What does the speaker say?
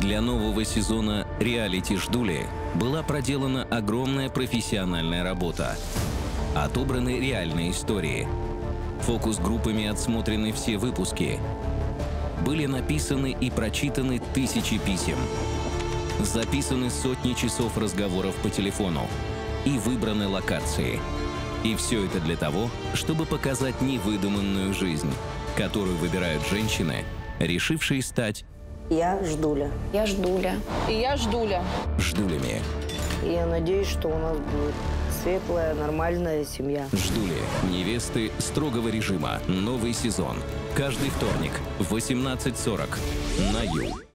Для нового сезона реалити «Ждули» была проделана огромная профессиональная работа. Отобраны реальные истории. Фокус-группами отсмотрены все выпуски. Были написаны и прочитаны тысячи писем. Записаны сотни часов разговоров по телефону. И выбраны локации. И все это для того, чтобы показать невыдуманную жизнь, которую выбирают женщины, решившие стать Я ждуля. Я ждуля. И я ждуля. ждулями. И я надеюсь, что у нас будет светлая, нормальная семья. Ждули. Невесты строгого режима. Новый сезон. Каждый вторник в 18.40 на Ю.